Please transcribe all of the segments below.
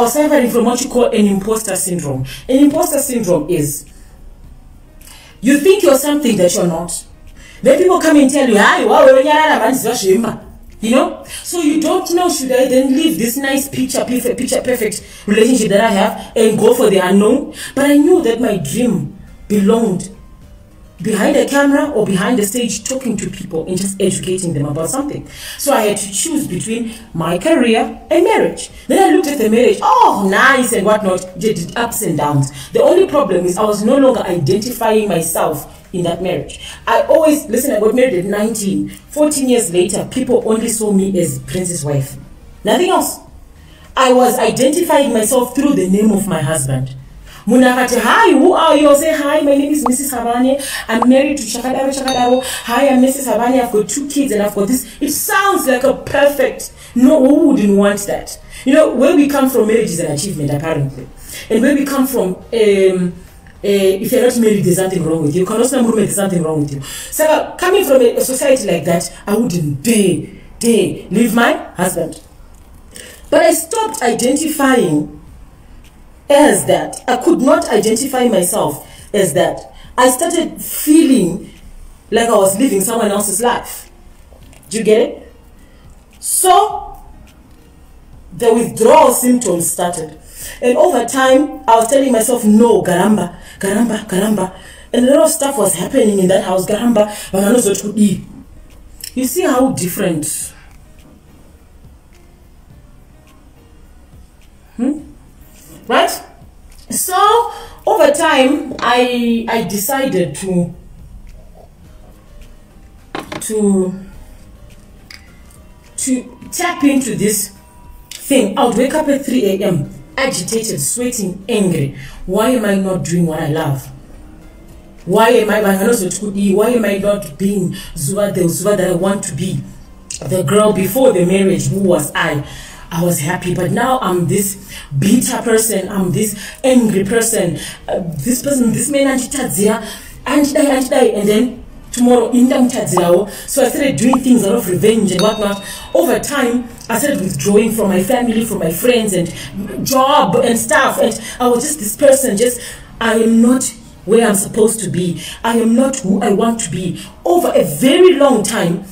Was suffering from what you call an imposter syndrome. An imposter syndrome is you think you're something that you're not. Then people come and tell you, hi, wow, you know? So you don't know, should I then leave this nice picture, perfect, picture perfect relationship that I have and go for the unknown? But I knew that my dream belonged behind a camera or behind the stage talking to people and just educating them about something. So I had to choose between my career and marriage. Then I looked at the marriage, oh, nice and whatnot, did ups and downs. The only problem is I was no longer identifying myself in that marriage. I always, listen, I got married at 19. 14 years later, people only saw me as Prince's wife. Nothing else. I was identifying myself through the name of my husband. Munakati hi who are you? Say hi my name is mrs habane i'm married to chakadaro chakadaro hi i'm mrs habane i've got two kids and i've got this. It sounds like a perfect no who wouldn't want that? You know where we come from marriage is an achievement apparently. And where we come from um, uh, if you're not married, there's something wrong with you. Kanosna Murume, there's something wrong with you. So, coming from a, a society like that, I wouldn't dare, dare leave my husband. But I stopped identifying as that. I could not identify myself as that. I started feeling like I was living someone else's life. Do you get it? So, the withdrawal symptoms started. And over time, I was telling myself, no, Garamba, Garamba, Garamba. And a lot of stuff was happening in that house, Garamba, You see how different. Hmm? Right? So, over time, I, I decided to, to, to tap into this thing. I would wake up at 3 a.m agitated, sweating, angry. Why am I not doing what I love? Why am I why am I not being Zuva the Zuva that I want to be? The girl before the marriage, who was I? I was happy, but now I'm this bitter person, I'm this angry person, uh, this person, this man, and and and then tomorrow indamtadzirawo so i started doing things out of revenge and whatnot. Over time i started withdrawing from my family from my friends and job and stuff. And i was just this person just i am not where i'm supposed to be. I am not who i want to be. Over a very long time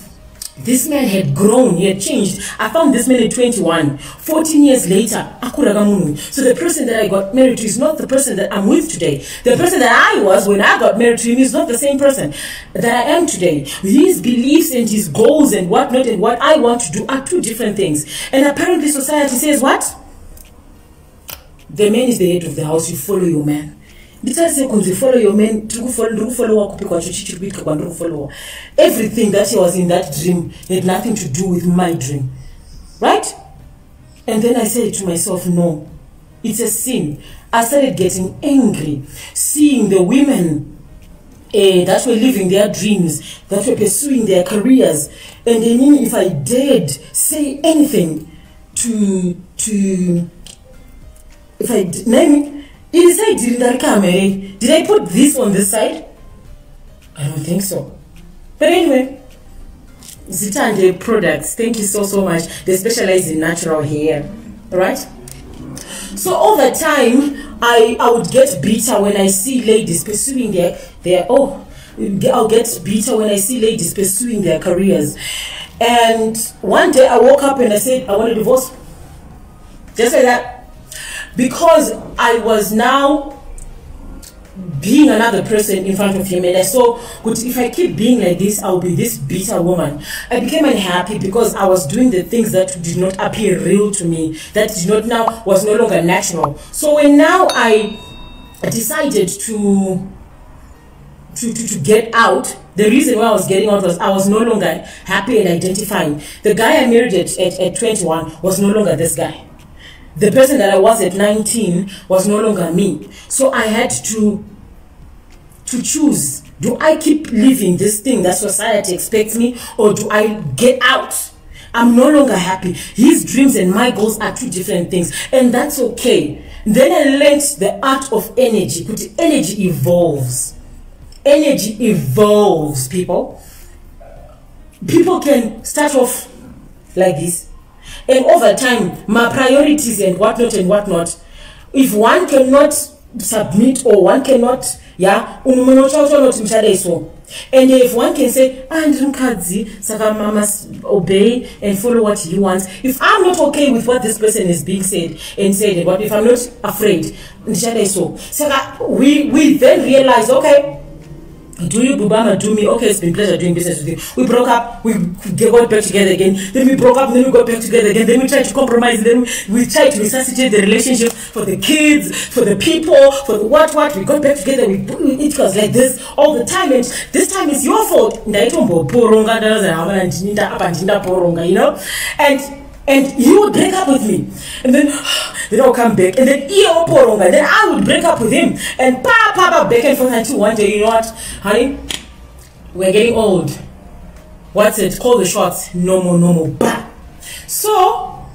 this man had grown, he had changed. I found this man at 21. 14 years later, so the person that I got married to is not the person that I'm with today. The person that I was when I got married to him is not the same person that I am today. His beliefs and his goals and whatnot and what I want to do are two different things. And apparently society says what? The man is the head of the house, you follow your man nditarise kunzi follow your man ndiri kufollowa kupi kwacho chichiri kuitika kwandiri kufollowa everything that was in that dream had nothing to do with my dream. Right? And then i said to myself no. It's a sin. I started getting angry seeing the women uh, that were living their dreams that were pursuing their careers. And then if i dared say anything to to if i name Inside the camera, did I put this on this side? I don't think so. But anyway, Zitande products, thank you so, so much. They specialize in natural hair, right? So over time, I, I would get bitter when I see ladies pursuing their, their, oh, I'll get bitter when I see ladies pursuing their careers. And one day I woke up and I said, I want a divorce. Just like that because I was now being another person in front of him and I saw if I keep being like this I'll be this bitter woman. I became unhappy because I was doing the things that did not appear real to me that did not now was no longer natural. So when now I decided to to, to, to get out the reason why I was getting out was I was no longer happy and identifying. The guy I married at, at, at 21 was no longer this guy the person that I was at 19 was no longer me. So I had to, to choose. Do I keep living this thing that society expects me or do I get out? I'm no longer happy. His dreams and my goals are two different things. And that's okay. Then I learned the art of energy. But Energy evolves. Energy evolves, people. People can start off like this and over time my priorities and whatnot and whatnot if one cannot submit or one cannot yeah kuti muchadai so and if one can say ah saka mama obey and follow what he wants if i'm not okay with what this person is being said and said what if i'm not afraid ndichadai so saka we, we then realize okay do you Bubama do me? Okay, it's been pleasure doing business with you. We broke up, we got back together again. Then we broke up, then we got back together again. Then we tried to compromise, then we tried to resuscitate the relationship for the kids, for the people, for the what what. We got back together. We it was like this all the time, and this time it's your fault. You know, and and you would break up with me and then then I'll come back. And then and then I would break up with him. And pa pa pa back and forth until one day you know what honey? We're getting old. What's it? Call the shots. No more no more. Bah. so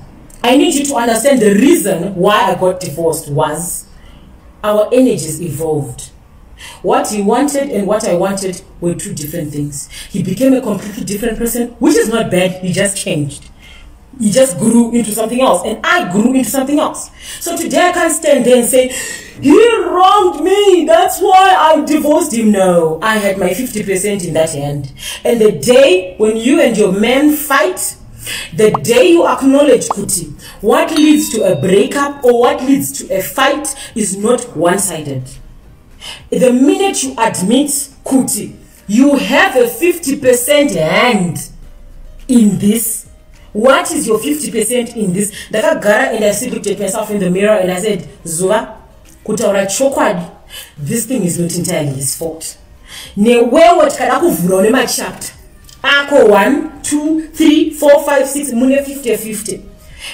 I need you to understand the reason why I got divorced was our energies evolved. What he wanted and what I wanted were two different things. He became a completely different person, which is not bad, he just changed he just grew into something else and i grew into something else. So today i can't stand there and say he wronged me. That's why i divorced him. No i had my 50% in that hand and the day when you and your man fight the day you acknowledge kuti what leads to a breakup or what leads to a fight is not one-sided. The minute you admit kuti you have a 50% hand in this what is your 50% in this? Ndakagara and i still looked at myself in the mirror and i said zuva kutaura chokwadi. This thing is not entirely his fault. Newewo tikada kuvhurawo nemachapta ako 1 2 3 4 5 6 mune 50 50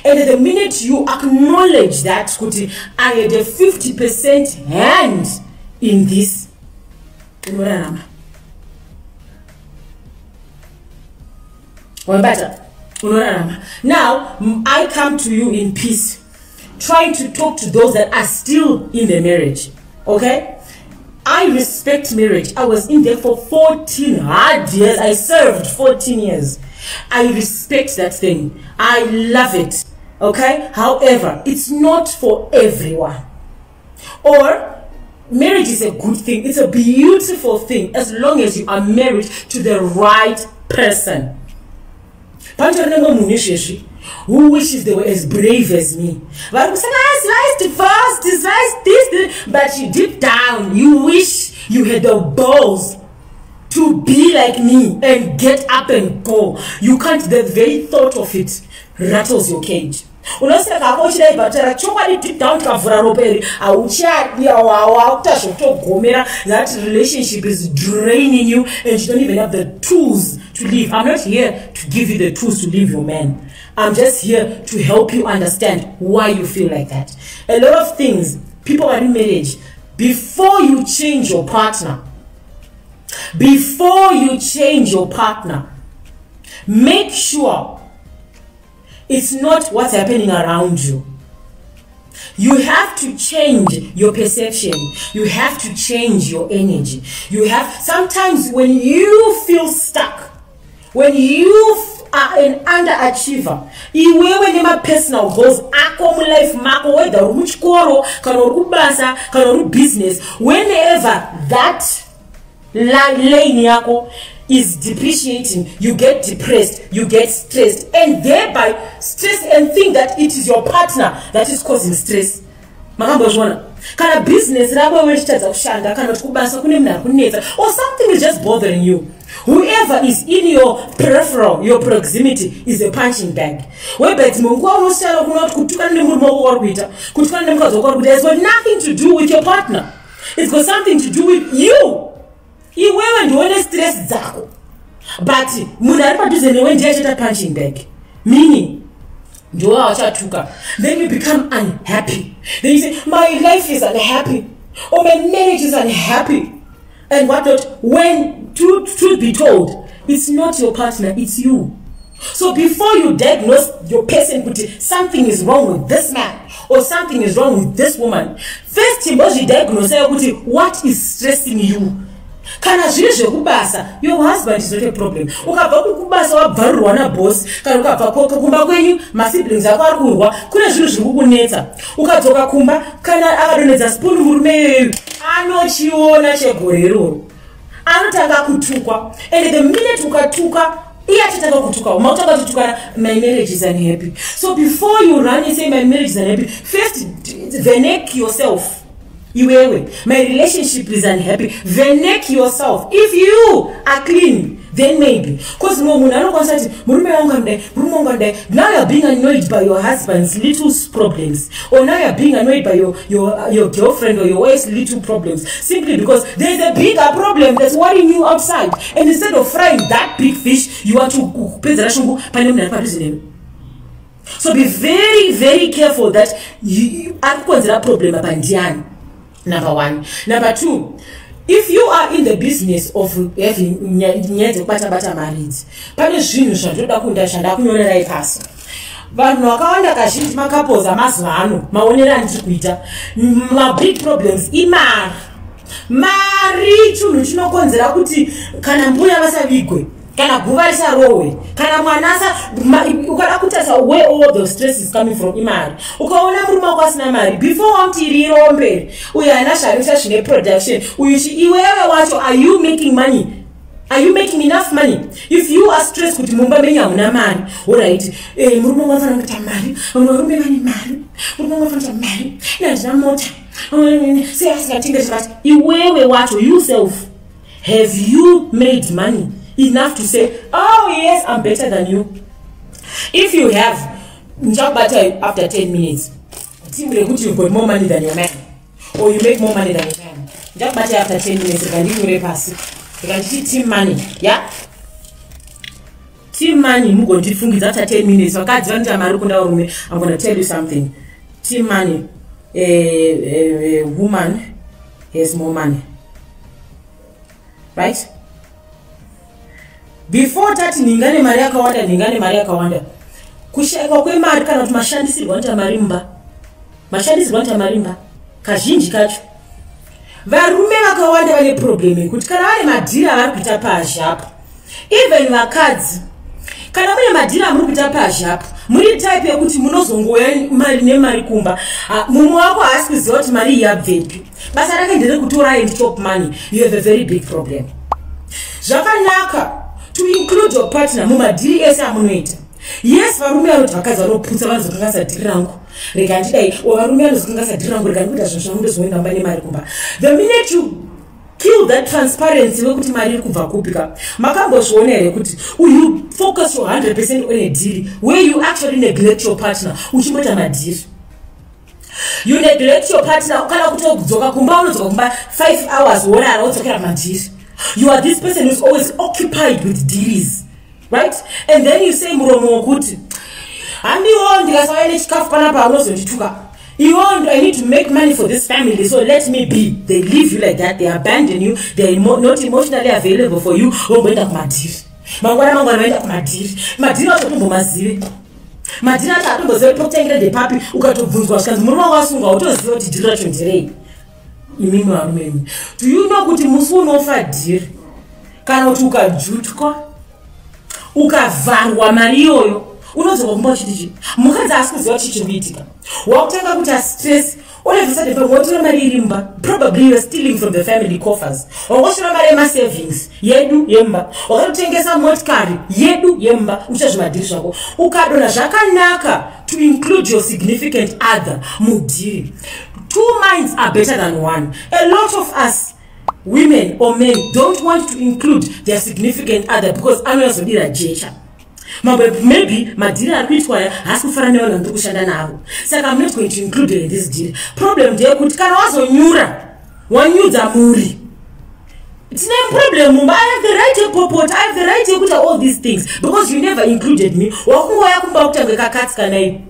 and the minute you acknowledge that kuti i had a 50% hand in this unorarama wambata now i come to you in peace trying to talk to those that are still in the marriage okay? I respect marriage. I was in there for 14 hard years. I served 14 years. I respect that thing. I love it okay? However it's not for everyone. Or marriage is a good thing. It's a beautiful thing as long as you are married to the right person pantori nemwe munhu izvezvi who wishes they were as brave as me? Vari kusaka sliced first sliced this but you deep down you wish you had the balls to be like me and get up and go. You can't the very thought of it rattles your cage unoseka kako uchidai chokwadi deep down tikavhura ropa iri hauchadi wakuta zvokutogomera that relationship is draining you and you don't even have the tools to live i'm not here to give you the tools to live your man. I'm just here to help you understand why you feel like that. A lot of things people are in marriage before you change your partner. Before you change your partner make sure it's not what's happening around you. You have to change your perception. You have to change your energy. You have sometimes when you feel stuck, when you are an underachiever, iwewe nemapersonal goals ako mulife mako whether uri muchikoro kana uri kubasa kana uri business whenever that lane yako is depreciating you get depressed you get stressed and thereby stress and think that it is your partner that is causing stress. Makambozviona kana bhizinesi rako iwe richitadza kushanda kana kuti kubasa kune munhu ari kunetsa or something is just bothering you. Whoever is in your peripheral your proximity is a punching bag. Whereby dzimwe nguva unosiyana kuna kuti kutukana nemurume wako wari kuita kutukana nemukadzi wako wari kuita it's got nothing to do with your partner. It's got something to do with you iwewe ndione stress dzako. But munhu ari padhuze newe ndiye achata punching bag. Meaning ndiwe wachatuka then you become unhappy. Then you say my life is unhappy. Or my marriage is unhappy. And what not? When truth, truth be told it's not your partner it's you. So before you diagnose your person kuti something is wrong with this man or something is wrong with this woman first imbozvidiagnoseyo kuti what is stressing you kana zviri zvekubasa your husband is not a problem. Ukabva kukubasa wabvarirwa nabhosi kana ukabva kumba kwenyu masiblings ako ari kurwa kune zvinhu zviri kukunetsa. Ukadzoka kumba kana akadonedza spuni murume iyoyo anochiona chegore iroro. Anotanga kutukwa and the minute ukatuka iye achatanga kutuka mautanga kutukana my marriage is unhappy. So before you run and say my marriage is unhappy first venek yourself iwewe my relationship is unhappy. Venek yourself. If you are clean then maybe. Bcause no munhu anokwanisa kuti murume wangu andai murume wangu andai now youare being annoyed by your husband's little problems. Or now youare being annoyed by your, your, your girlfriend or your wife's little problems. Simply because there is a bigger problem that's worrying you outside. And instead of frying that big fish you want to kupedzera shungu pane munhu ari padhuze nemi. So be very very careful that ari kukonzera problem apa ndiani number one. Number two if you are in the business of having nyaya dzekubata-bata mari idzi pane zvinhu zvandoda kunda zvandakunyorerai pasi vanhu vakawanda kazhinji macouples amazuva ano maonero andiri kuita. Mabig problems imari. Mari chinhu chinokonzera kuti kana mbuya vasavigwe kana guva risarohwe kana mwana ukada kutarisa where all the stress is coming from imari. Ukaona murume wako asina mari before wamti irirowo mberi uyu haina zvanoita zvine production uyu chi iwewe wacho are you making money? Are you making enough money? If you are stress kuti mumba menyu hamuna mari. Oright eh, murume wangu afanira kuita mari vamwe varume vane mari murume wangu afanira kuita mari nandina mota. Sei asingatengetirati iwewe wacho you self have you made money enough to say oh yes i'm better than you. If you have ndichakubata after 10 minutes rekuti you've got more money than your man or you make more money than your man ndichakubata after 10 minutes rikandinyore pasi rikanditi team money ya team money mugondifungidza after 10 minutes. Varume i'm gonna tell you something. Team money a, a, a woman has more money. Right before tati nhinga nemari yakawanda nhinga nemari yakawanda. Kushayikwa kwemari kana kuti mashandisirwo anoita mari mumba mashandisirwo anoita mari mumba kazhinji kacho. Varume vakawanda vane problem yekuti kana vane madhiri avari kuita pazhapo even vakadzi kana mune madhiri amuri kuita pazhapo muri type yekuti munozongouya mari nemari kumba. Mumwe wako haasi kuziva kuti mari iyi yabvepi. Basa rake nderekutora and top money. You have a very big problem. Zvakanaka to include your partner mumadhiri ese amunoita yes varume vanoti vakadzi vanoputsa vanozokangasa dhiri rangu. Rega ndidai varume vanozokangasa dhiri rangu rega ndikuita zvinhu zvangu ndozoendamba nemari kumba. The minute you kill that transparency wekuti mari iri kubva kupika makambozviona here kuti you focus your 100 percent on a dhiri where you actually neglect your partner? Uchimboita madhiri. You neglect your partner kana kutodzoka kumba unodzoka kumba 5 hours worara wodzokera madhiri you are this person who's always occupied with deals right and then you say muromo wokuti handiwo ndikasauya nechikafu panapa unozondituka iwondo i need to make money for this family so let me be they leave you like that they abandon you theyare not emotionally available for you vomboenda kumadhiri mangwana mangwana vaenda kumadhiri madhiri vazotombomazive madhiri acho atombozive pokutengera depapi ukatobvunzwa zvikanzi murume wako asungwa utoziva kuti dhiri racho ndirei imimi varume imi do you know kuti musi unofa dhiri? Kana kuti ukajutwa ukavharwa mari iyoyo unozoka kumba uchiti chi mukadzi asi kuziva kuti chiri kuitika. Wakutanga kuti astress olevhisadepamotora mari iri mumba probably youare stealing from the family coffers. Wangoshora mari yemasavings yedu yemumba wakatotengesa motikari yedu yemumba uchazvimadhiri zvako. Ukadonha zvakanaka to include your significant other mudhiri two minds are better than one. A lot of us women or men don't want to include their significant other because anozodira jecha mamwe maybe madhiri ari kuitwa aya haasi kufanana nevanhu vanoto kushanda navo. Saka am not going to include in this deal. Problem ndeyekuti kana wazonyura wanyudza muri. Tine problem mumba. I have the right yepopota i have the right yekuita all these things because you never included me. Wakungoya kumba kutanga kakatsi kanai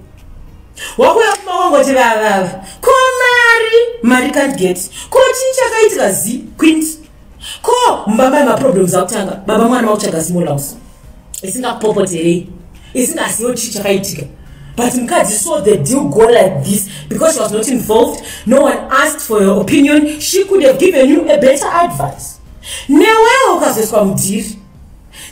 wakuya kumba wangoti vavava ko mari mari get ko chii chakaitika z quint ko mumba mai maproblems akutanga baba mwana vakutsvaga small house isingakupopoterei isingazivo chii chakaitika. But mukadzi saw the deal go like this because she was not involved no one asked for your opinion she could have given you a better advice. Newewo ukazoiswa mudhiri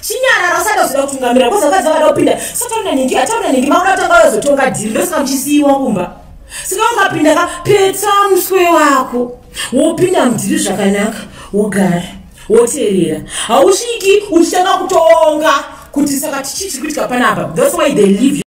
chinyarara usada kuzoda kutungamira koza vakadzi vakada kupinda. Satauna ningi atauna ningi makuda kutanga wazotonga dhiri ndosaka muchisiyiwa kumba. Saka ukapinda ka petsa muswe wako. Wopinda mudhiri zvakanaka wogara woteerera. Hausviki uchitanga kutonga kuti saka tichii tiri kuitika panapa. Thats why they you